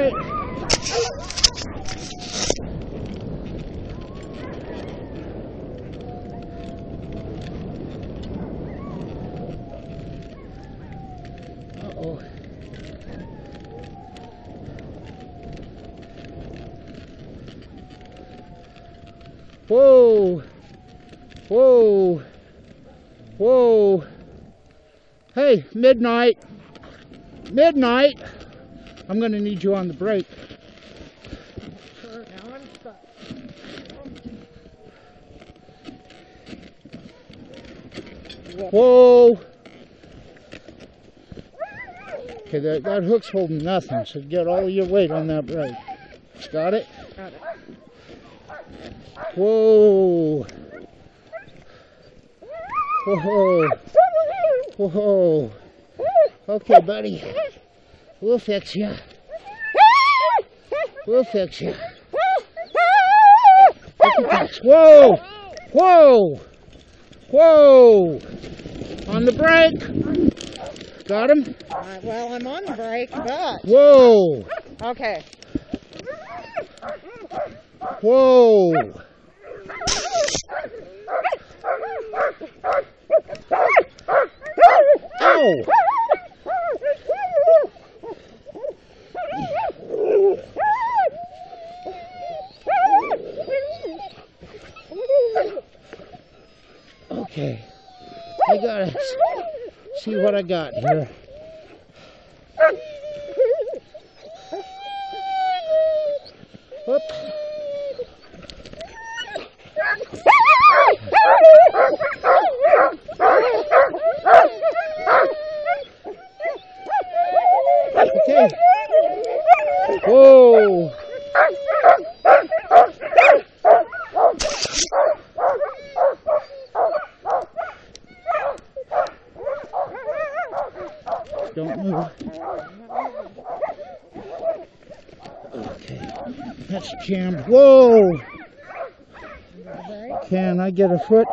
Uh-oh. Whoa! Whoa! Whoa! Hey, midnight! Midnight! I'm going to need you on the brake. Whoa. Okay, that, that hook's holding nothing, so get all your weight on that brake. Got it? Got it. Whoa. Whoa. Whoa. Okay, buddy. We'll fix you. We'll fix you. Look at this. Whoa. Whoa. Whoa. On the brake. Got him? Uh, well, I'm on the brake, but Whoa. okay. Whoa. Okay. I gotta see what I got here. Okay. Whoa. Okay. That's jammed. Whoa. Can I get a foot?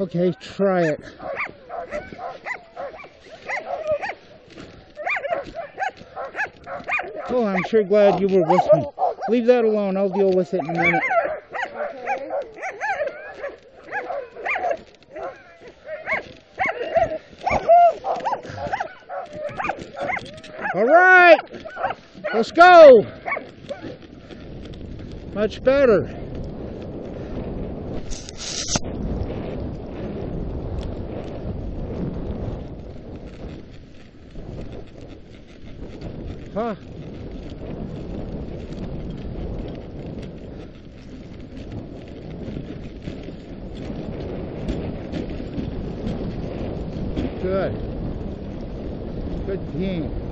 Okay, try it. Oh, I'm sure glad you were with me. Leave that alone. I'll deal with it in a minute. All right, let's go. Much better. Huh? Good. Good team.